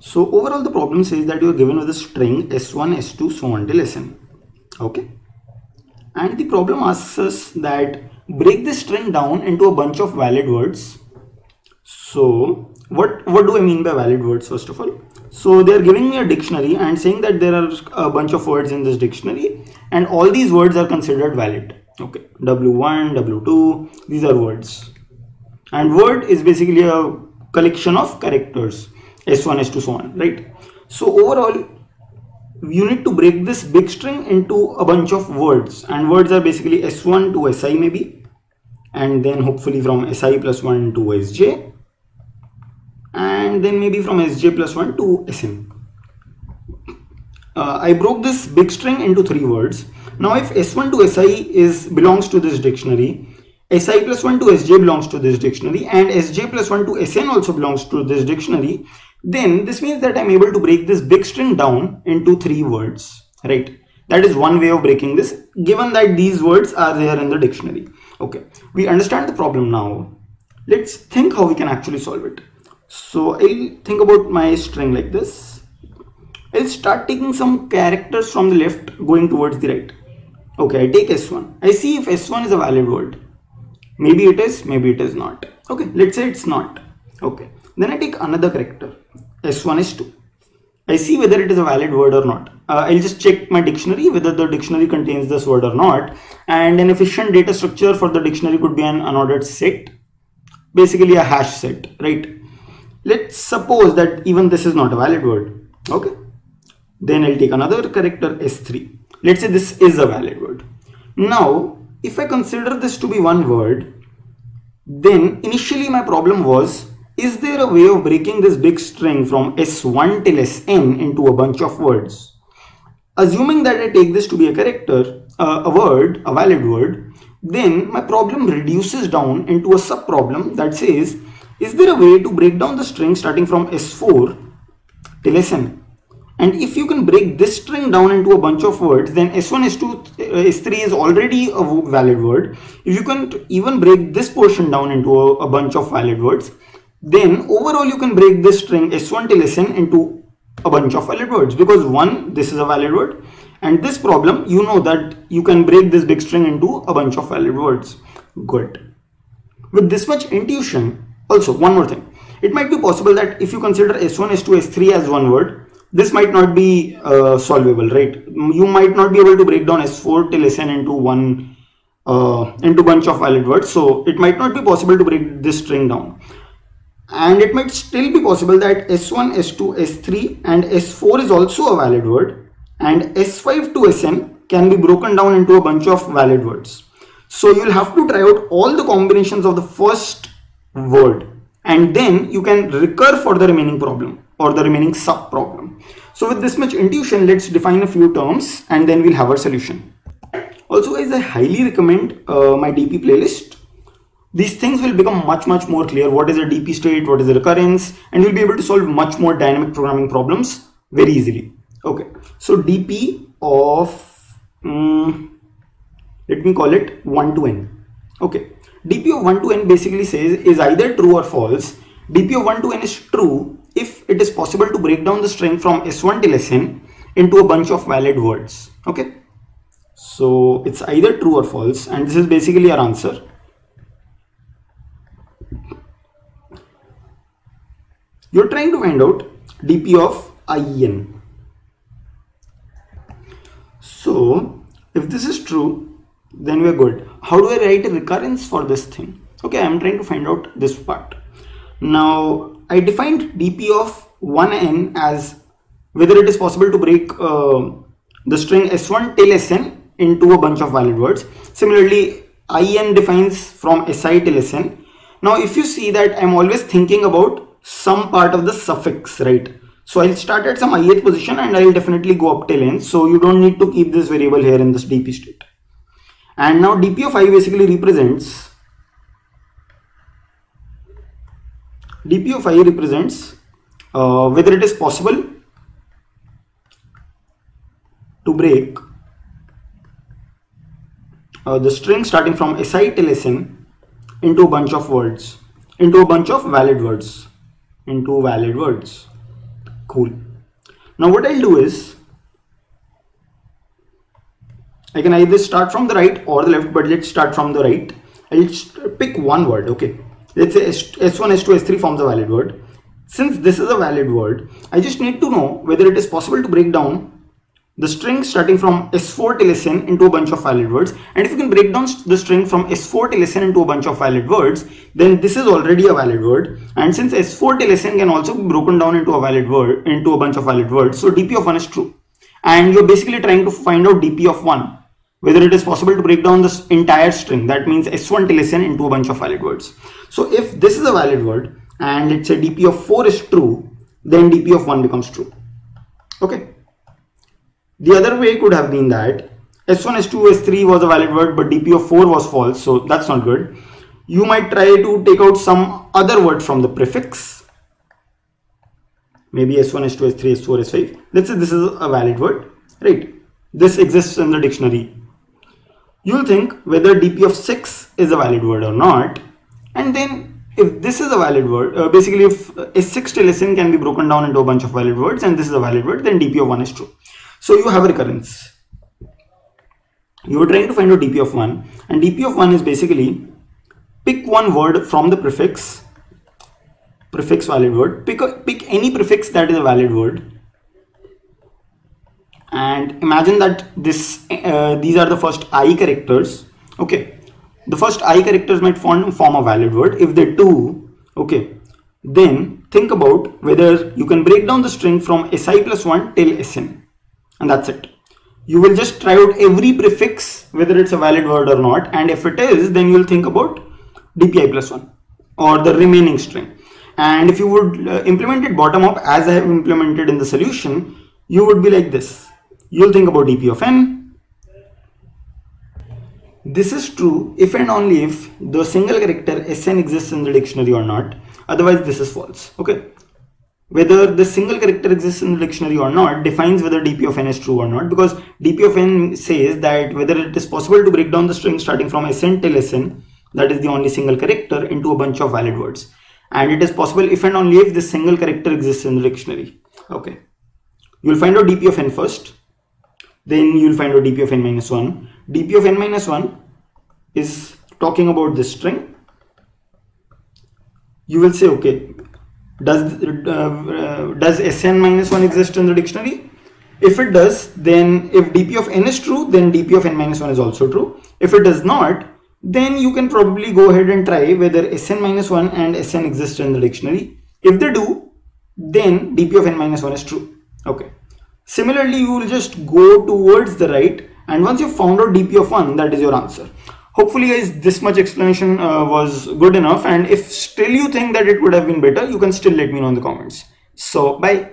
So overall the problem says that you are given with a string s1, s2, so on till sn. Okay. And the problem asks us that break this string down into a bunch of valid words. So what, what do I mean by valid words first of all? So they are giving me a dictionary and saying that there are a bunch of words in this dictionary and all these words are considered valid. Okay, W1, W2, these are words. And word is basically a collection of characters, S1, S2, so on, right? So overall, you need to break this big string into a bunch of words and words are basically S1 to SI maybe and then hopefully from SI plus 1 to SJ and then maybe from sj plus 1 to sn. Uh, I broke this big string into three words. Now if s1 to si is belongs to this dictionary, si plus 1 to sj belongs to this dictionary and sj plus 1 to sn also belongs to this dictionary, then this means that I'm able to break this big string down into three words, right? That is one way of breaking this given that these words are there in the dictionary. Okay, we understand the problem now. Let's think how we can actually solve it. So I'll think about my string like this. I'll start taking some characters from the left going towards the right. Okay, I take S1. I see if S1 is a valid word. Maybe it is, maybe it is not. Okay, let's say it's not. Okay, then I take another character. S1 is 2. I see whether it is a valid word or not. Uh, I'll just check my dictionary whether the dictionary contains this word or not. And an efficient data structure for the dictionary could be an unordered set, basically a hash set, right? let's suppose that even this is not a valid word okay then I'll take another character s3 let's say this is a valid word now if I consider this to be one word then initially my problem was is there a way of breaking this big string from s1 till sn into a bunch of words assuming that I take this to be a character uh, a word a valid word then my problem reduces down into a sub problem that says is there a way to break down the string starting from S4 till Sn? And if you can break this string down into a bunch of words, then S1, S2, S3 is already a valid word. If you can even break this portion down into a, a bunch of valid words, then overall you can break this string S1 till Sn into a bunch of valid words because one, this is a valid word and this problem, you know that you can break this big string into a bunch of valid words. Good. With this much intuition, also, one more thing. It might be possible that if you consider S1, S2, S3 as one word, this might not be uh, solvable, right? You might not be able to break down S4 till Sn into one, uh, into bunch of valid words. So it might not be possible to break this string down. And it might still be possible that S1, S2, S3 and S4 is also a valid word and S5 to Sn can be broken down into a bunch of valid words. So you'll have to try out all the combinations of the first word and then you can recur for the remaining problem or the remaining sub problem. So with this much intuition, let's define a few terms and then we'll have our solution. Also guys, I highly recommend uh, my DP playlist. These things will become much, much more clear. What is a DP state? What is a recurrence? And you'll be able to solve much more dynamic programming problems very easily. Okay. So DP of, um, let me call it 1 to n. Okay dp of 1 to n basically says is either true or false. dp of 1 to n is true if it is possible to break down the string from s1 till sn into a bunch of valid words. Okay. So it's either true or false and this is basically our answer. You're trying to find out dp of in. So if this is true, then we're good. How do i write a recurrence for this thing? Okay i'm trying to find out this part. Now i defined dp of 1n as whether it is possible to break uh, the string s1 till sn into a bunch of valid words. Similarly in defines from si till sn now if you see that i'm always thinking about some part of the suffix right so I'll start at some ith position and I'll definitely go up till n. So you don't need to keep this variable here in this dp state. And now dp of i basically represents dp of i represents uh, whether it is possible to break uh, the string starting from si till sn into a bunch of words into a bunch of valid words into valid words. Cool. Now what I'll do is I can either start from the right or the left but let's start from the right. I'll pick one word okay? Let's say S1 S2 S3 forms a valid word. Since this is a valid word I just need to know whether it is possible to break down the string starting from S4 till Sn into a bunch of valid words. And if you can break down the string from S4 till Sn into a bunch of valid words then this is already a valid word. And since S4 till Sn can also be broken down into a valid word into a bunch of valid words so dp of 1 is true. And you're basically trying to find out dp of 1 whether it is possible to break down this entire string. That means S1 till Sn into a bunch of valid words. So if this is a valid word and let's say dp of 4 is true then dp of 1 becomes true. Okay the other way could have been that S1, S2, S3 was a valid word but DP of 4 was false so that's not good. You might try to take out some other word from the prefix. Maybe S1, S2, S3, S4, S5. Let's say this is a valid word, right? This exists in the dictionary. You'll think whether DP of 6 is a valid word or not and then if this is a valid word, uh, basically if S6 till Sn can be broken down into a bunch of valid words and this is a valid word then DP of 1 is true. So you have a recurrence. You are trying to find out dp of 1 and dp of 1 is basically pick one word from the prefix, prefix valid word, pick, a, pick any prefix that is a valid word and imagine that this uh, these are the first i characters okay. The first i characters might form, form a valid word. If they do okay then think about whether you can break down the string from si plus 1 till sn and that's it. You will just try out every prefix whether it's a valid word or not. And if it is then you'll think about dpi plus 1 or the remaining string. And if you would uh, implement it bottom up as I have implemented in the solution you would be like this. You'll think about dp of n. This is true if and only if the single character sn exists in the dictionary or not. Otherwise this is false. Okay whether the single character exists in the dictionary or not defines whether dp of n is true or not because dp of n says that whether it is possible to break down the string starting from sn till sn that is the only single character into a bunch of valid words. And it is possible if and only if this single character exists in the dictionary. Okay. You'll find out dp of n first. Then you'll find out dp of n minus 1 dp of n minus 1 is talking about this string. You will say okay does uh, does sn minus 1 exist in the dictionary? If it does then if dp of n is true then dp of n minus 1 is also true. If it does not then you can probably go ahead and try whether sn minus 1 and sn exist in the dictionary. If they do then dp of n minus 1 is true. Okay. Similarly you will just go towards the right and once you found out dp of 1 that is your answer hopefully guys this much explanation uh, was good enough. And if still you think that it would have been better you can still let me know in the comments. So bye